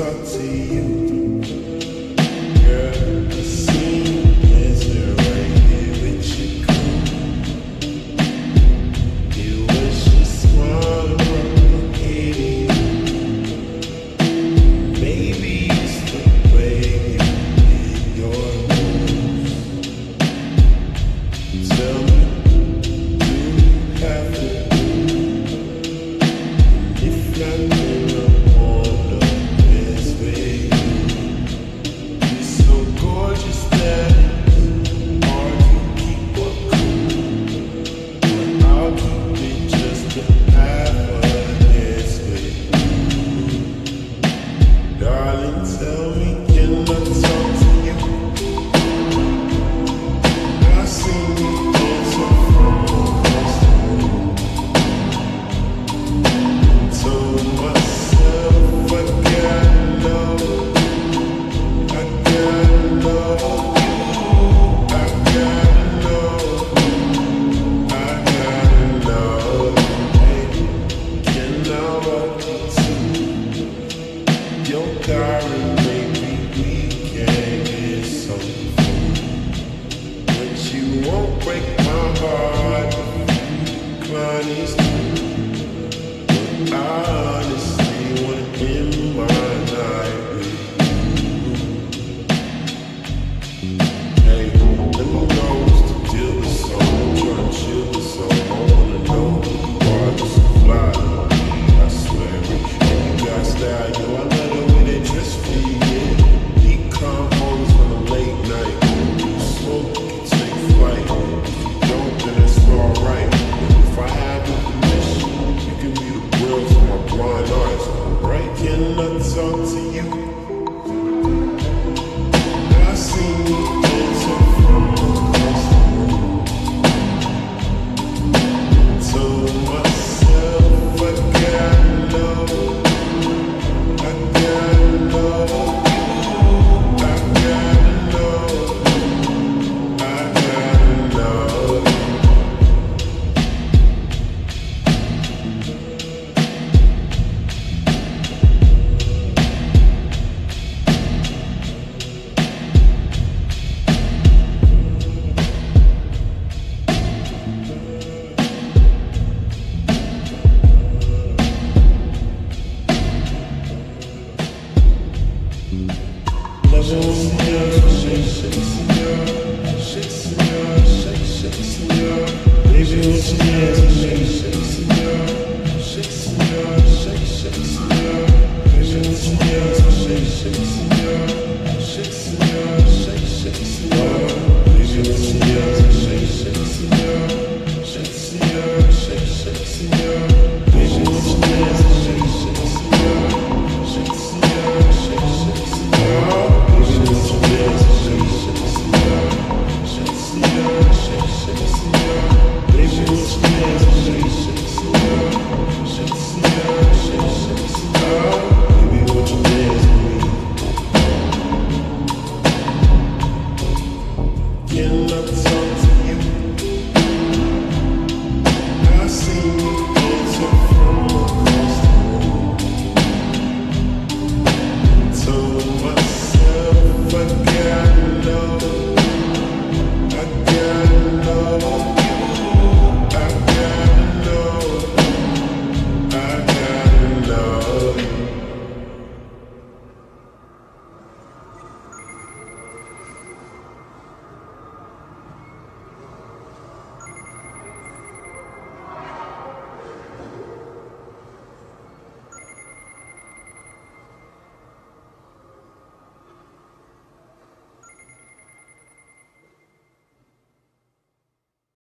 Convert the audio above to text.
I'd see you. darling, tell break my heart. Mine. Ah. white noise. Breaking nuts onto you. Shakespeare, Shakespeare, Shakespeare, Shakespeare,